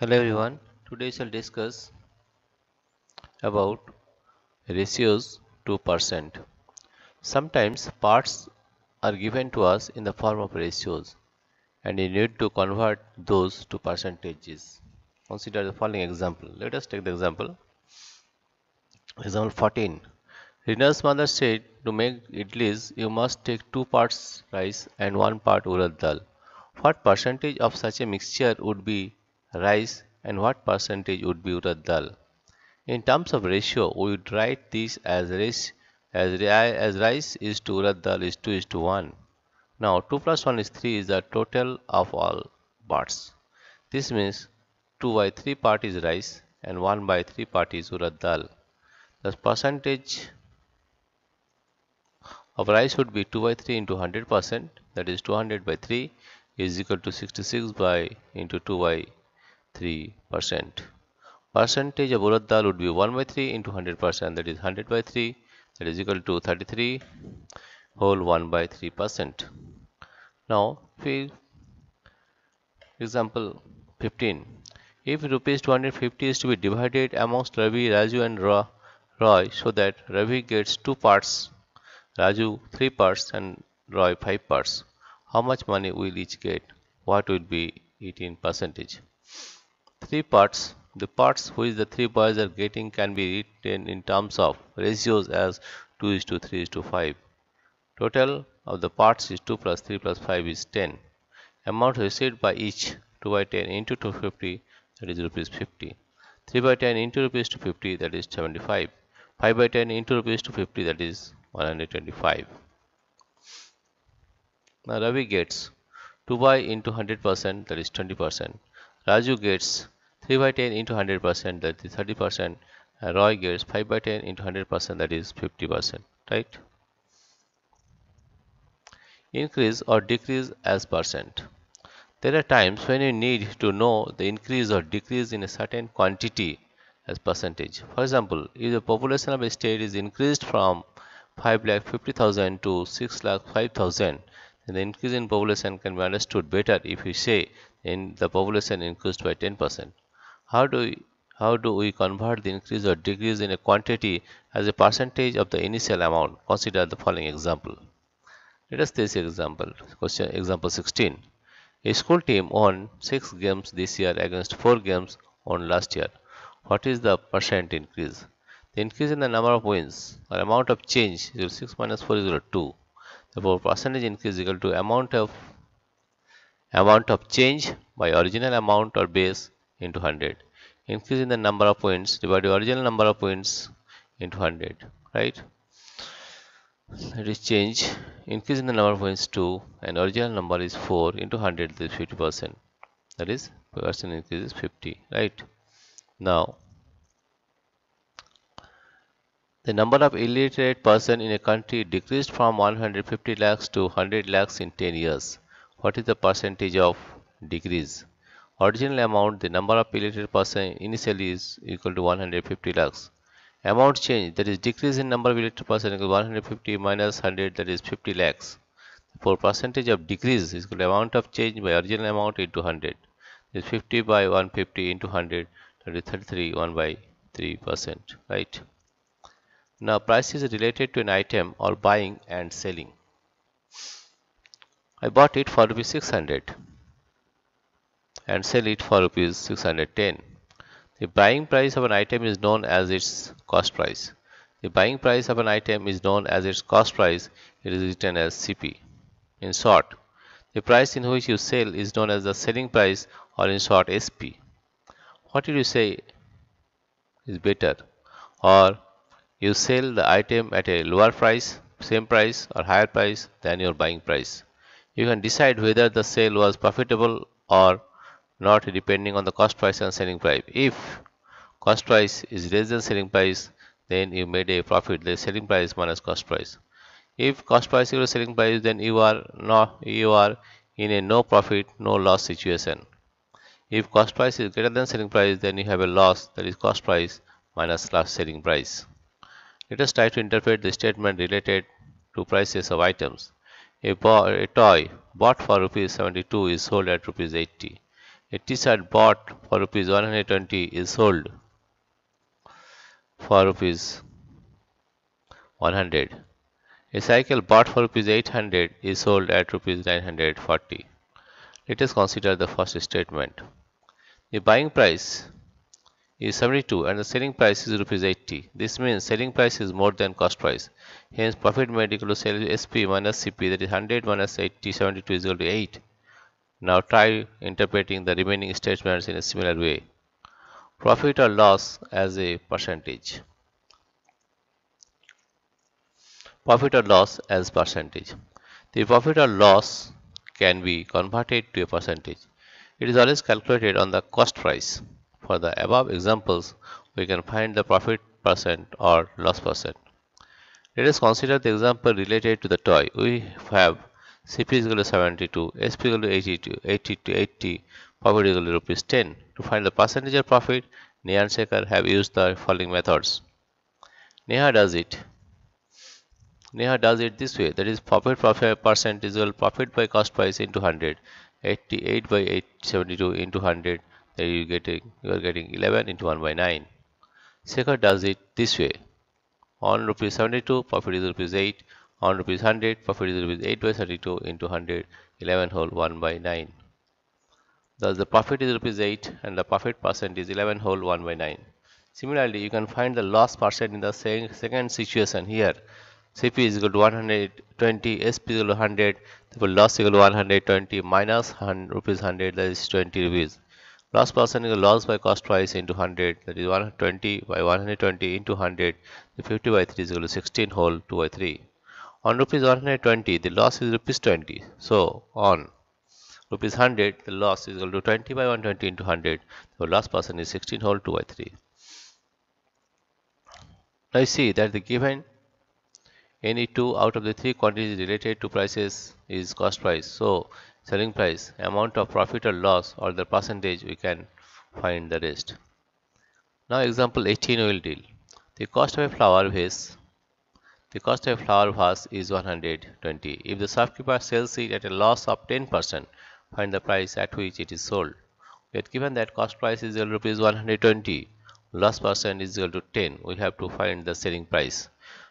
Hello everyone. Today we shall discuss about ratios to percent. Sometimes parts are given to us in the form of ratios and you need to convert those to percentages. Consider the following example. Let us take the example. Example 14. Rina's mother said to make idlis you must take two parts rice and one part urad dal. What percentage of such a mixture would be rice and what percentage would be urad dal? In terms of ratio, we would write this as rice, as, as rice is to urad dal is 2 is to 1. Now 2 plus 1 is 3 is the total of all parts. This means 2 by 3 part is rice and 1 by 3 part is urad dal. The percentage of rice would be 2 by 3 into 100 percent that is 200 by 3 is equal to 66 by into 2 by 3 percent. Percentage of urad dal would be 1 by 3 into 100 percent that is 100 by 3 that is equal to 33 whole 1 by 3 percent. Now, for example 15. If rupees 250 is to be divided amongst Ravi, Raju and Roy so that Ravi gets 2 parts, Raju 3 parts and Roy 5 parts, how much money will each get? What will be 18 percentage? 3 parts the parts which the three boys are getting can be written in terms of ratios as 2 is to 3 is to 5. Total of the parts is 2 plus 3 plus 5 is 10. Amount received by each 2 by 10 into 250 that is rupees 50. 3 by 10 into rupees 250 that is 75. 5 by 10 into rupees 250 that is 125. Now Ravi gets 2 by into 100 percent that is 20 percent. Raju gets 3 by 10 into 100 percent that is 30 percent. And Roy gets 5 by 10 into 100 percent that is 50 percent right? Increase or decrease as percent. There are times when you need to know the increase or decrease in a certain quantity as percentage. For example if the population of a state is increased from 5 lakh 50,000 to 6 lakh 5,000 then the increase in population can be understood better if you say in the population increased by 10 percent how do we, how do we convert the increase or decrease in a quantity as a percentage of the initial amount? Consider the following example. Let us take example. Question example 16. A school team won 6 games this year against 4 games won last year. What is the percent increase? The increase in the number of wins or amount of change is 6 minus 4 is equal to 2. Therefore, percentage increase is equal to amount of amount of change by original amount or base into 100 increase in the number of points divided by original number of points into 100 right? That is change. Increase in the number of points 2 and original number is 4 into 100 that is 50 percent. That is percent increase is 50 right? Now the number of illiterate person in a country decreased from 150 lakhs to 100 lakhs in 10 years what is the percentage of decrease Original amount, the number of illiterate person initially is equal to 150 lakhs. Amount change, that is decrease in number of illiterate person equal to 150 minus 100, that is 50 lakhs. For percentage of decrease is equal to amount of change by original amount into 100. This 50 by 150 into 100, that is 33, 1 by 3 percent, right? Now price is related to an item or buying and selling. I bought it for rupees 600 and sell it for rupees 610. The buying price of an item is known as its cost price. The buying price of an item is known as its cost price. It is written as CP. In short, the price in which you sell is known as the selling price or in short SP. What did you say is better? Or you sell the item at a lower price, same price or higher price than your buying price. You can decide whether the sale was profitable or not depending on the cost price and selling price. If cost price is less than selling price, then you made a profit. The selling price minus cost price. If cost price equals selling price, then you are not you are in a no profit, no loss situation. If cost price is greater than selling price, then you have a loss that is cost price minus last selling price. Let us try to interpret the statement related to prices of items. A, a toy bought for rupees 72 is sold at rupees 80. A t-shirt bought for rupees 120 is sold for rupees 100. A cycle bought for rupees 800 is sold at rupees 940. Let us consider the first statement. The buying price is 72 and the selling price is rupees 80. This means selling price is more than cost price. Hence profit made equal to sales SP minus CP that is 100 minus 80 72 is equal to 8. Now try interpreting the remaining statements in a similar way. Profit or loss as a percentage. Profit or loss as percentage. The profit or loss can be converted to a percentage. It is always calculated on the cost price. For the above examples, we can find the profit percent or loss percent. Let us consider the example related to the toy. We have CP is equal to 72, SP is equal to 82, 80 to 80, profit is equal to rupees 10. To find the percentage of profit, Neha and Shekhar have used the following methods. Neha does it. Neha does it this way that is profit profit percent is equal profit by cost price into 100 88 by 872 into 100 then you getting you are getting 11 into 1 by 9 Shekhar does it this way. On rupees 72 profit is rupees 8 on rupees 100 profit is rupees 8 by 32 into 100 11 whole 1 by 9 thus the profit is rupees 8 and the profit percent is 11 whole 1 by 9 similarly you can find the loss percent in the same second situation here. CP is equal to 120, SP is equal to 100, therefore loss is equal to 120 minus 100 rupees 100 that is 20 rupees. Loss percent is loss by cost price into 100 that is 120 by 120 into 100 the 50 by 3 is equal to 16 whole 2 by 3. On rupees 120 the loss is rupees 20 so on rupees 100 the loss is equal to 20 by 120 into 100 the loss percent is 16 whole 2 by 3. Now you see that the given any two out of the three quantities related to prices is cost price. So selling price, amount of profit or loss or the percentage we can find the rest. Now example 18 will deal. The cost of a flower vase the cost of a flower vase is 120. If the shopkeeper sells it at a loss of 10%, find the price at which it is sold. We given that cost price is rupees 120, loss percent is equal to 10. We have to find the selling price.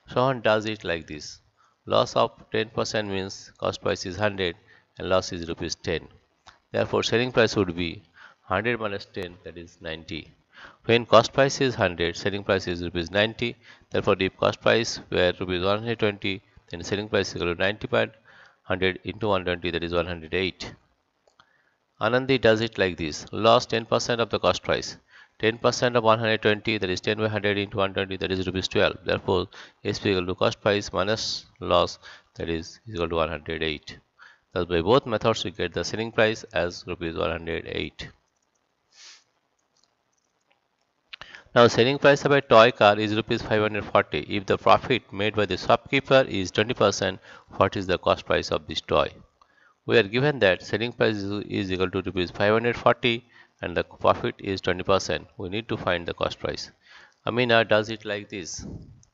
Someone does it like this. Loss of 10% means cost price is 100 and loss is rupees 10. Therefore, selling price would be 100 minus 10 that is 90. When cost price is 100, selling price is rupees 90. Therefore, if cost price were rupees 120, then selling price is equal to 90 by 100 into 120 that is 108. Anandi does it like this. Loss 10% of the cost price. 10% of 120 that is 10 by 100 into 120 that is rupees 12 therefore SP equal to cost price minus loss that is equal to 108 thus by both methods we get the selling price as rupees 108 now selling price of a toy car is rupees 540 if the profit made by the shopkeeper is 20% what is the cost price of this toy we are given that selling price is equal to rupees 540 and the profit is 20%, we need to find the cost price. Amina does it like this.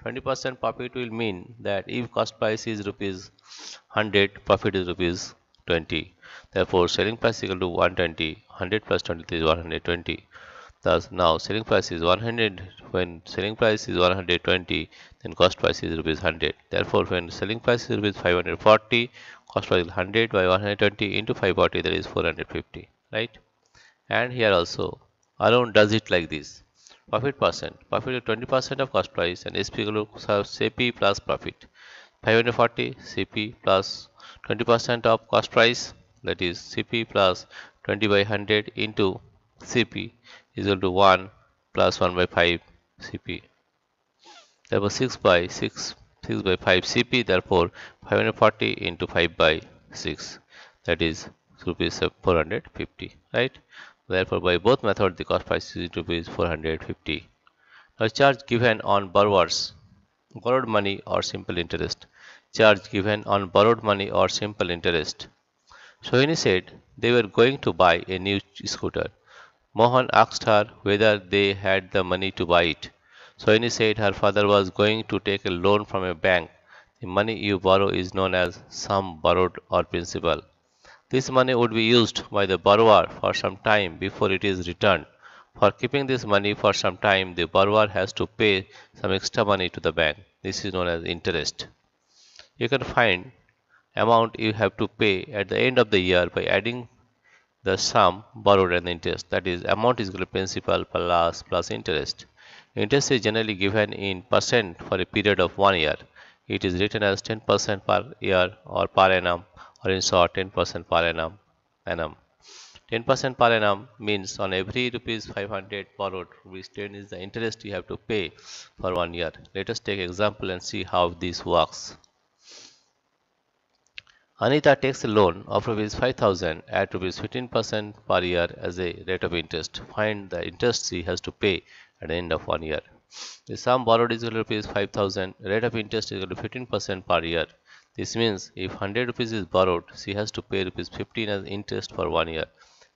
20% profit will mean that if cost price is rupees 100, profit is rupees 20. Therefore, selling price is equal to 120. 100 plus 20 is 120. Thus, now selling price is 100. When selling price is 120, then cost price is rupees 100. Therefore, when selling price is rupees 540, cost price is 100 by 120 into 540, that is 450. Right? and here also Arun does it like this profit percent. Profit is 20% of cost price and SP equal to CP plus profit. 540 CP plus 20% of cost price that is CP plus 20 by 100 into CP is equal to 1 plus 1 by 5 CP therefore 6 by 6 6 by 5 CP therefore 540 into 5 by 6 that is rupees 450 right Therefore, by both methods, the cost price is rupees 450. Now, charge given on borrowers, borrowed money or simple interest. Charge given on borrowed money or simple interest. Sohini said they were going to buy a new scooter. Mohan asked her whether they had the money to buy it. Sohini said her father was going to take a loan from a bank. The money you borrow is known as sum borrowed or principal. This money would be used by the borrower for some time before it is returned. For keeping this money for some time, the borrower has to pay some extra money to the bank. This is known as interest. You can find amount you have to pay at the end of the year by adding the sum borrowed and interest. That is, amount is equal to principal plus plus interest. Interest is generally given in percent for a period of one year. It is written as 10% per year or per annum or in short 10% per annum. annum. 10% per annum means on every rupees 500 borrowed rupees 10 is the interest you have to pay for one year. Let us take example and see how this works. Anita takes a loan of rupees 5000 at rupees 15% per year as a rate of interest. Find the interest she has to pay at the end of one year. The sum borrowed is rupees 5000, rate of interest is equal to 15% per year. This means if 100 rupees is borrowed, she has to pay rupees 15 as interest for one year.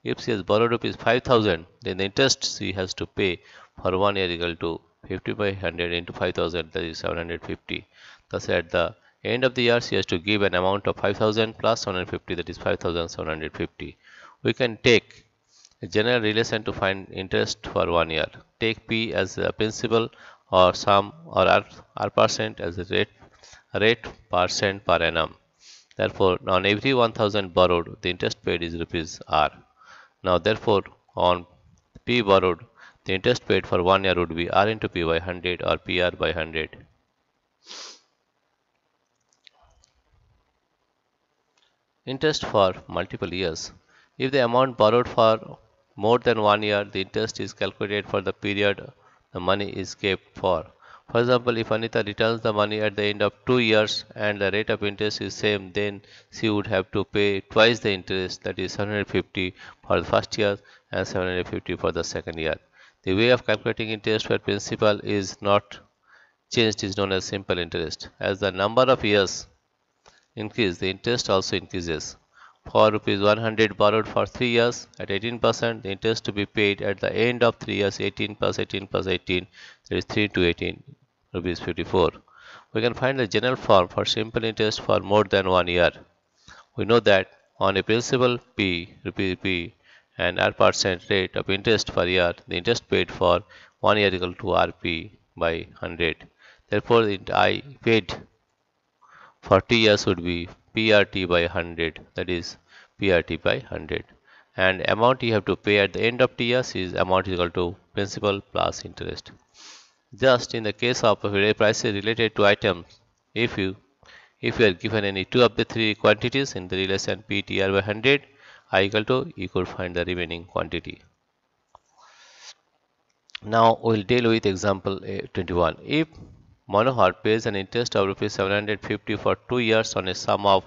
If she has borrowed rupees 5000, then the interest she has to pay for one year equal to 50 by 100 into 5000 that is 750. Thus at the end of the year she has to give an amount of 5000 plus 750 that is 5750 we can take a general relation to find interest for one year take p as the principal or sum or r, r percent as the rate rate percent per annum therefore on every 1000 borrowed the interest paid is rupees r now therefore on p borrowed the interest paid for one year would be r into p by 100 or pr by 100 interest for multiple years. If the amount borrowed for more than one year, the interest is calculated for the period the money is kept for. For example, if Anita returns the money at the end of two years and the rate of interest is same, then she would have to pay twice the interest, that is 750 for the first year and 750 for the second year. The way of calculating interest for principal is not changed is known as simple interest. As the number of years increase, the interest also increases. For rupees 100 borrowed for 3 years at 18%, the interest to be paid at the end of 3 years 18 plus 18 plus 18 that is 3 to 18 rupees 54. We can find the general form for simple interest for more than 1 year. We know that on a principal P rupees P and R percent rate of interest per year, the interest paid for 1 year equal to RP by 100. Therefore, the I paid for t years would be PRT by 100 that is PRT by 100 and amount you have to pay at the end of t years is amount equal to principal plus interest. Just in the case of prices related to items, if you if you are given any two of the three quantities in the relation PTR by 100, I equal to you could find the remaining quantity. Now we'll deal with example 21. If Manohar pays an interest of rupees 750 for 2 years on a sum of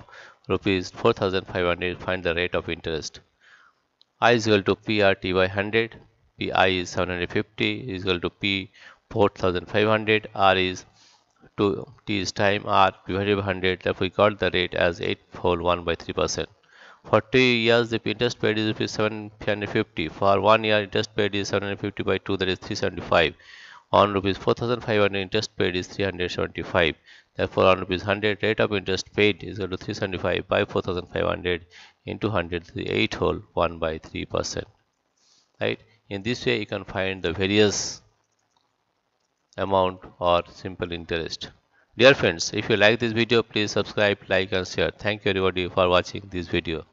rupees 4500 find the rate of interest i is equal to prt by 100 pi is 750 is equal to p 4500 r is 2 t is time r divided by 100 therefore we got the rate as 8 whole 1 by 3 percent. For 2 years the interest paid is rupees 750 for 1 year interest paid is 750 by 2 that is 375 on rupees 4500 interest paid is 375 therefore on rupees 100 rate of interest paid is equal to 375 by 4500 into 100 the 8 whole 1 by 3 percent. Right? In this way you can find the various amount or simple interest. Dear friends if you like this video please subscribe like and share. Thank you everybody for watching this video